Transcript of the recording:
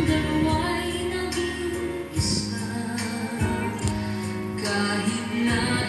gawa'y naging isa Kahit na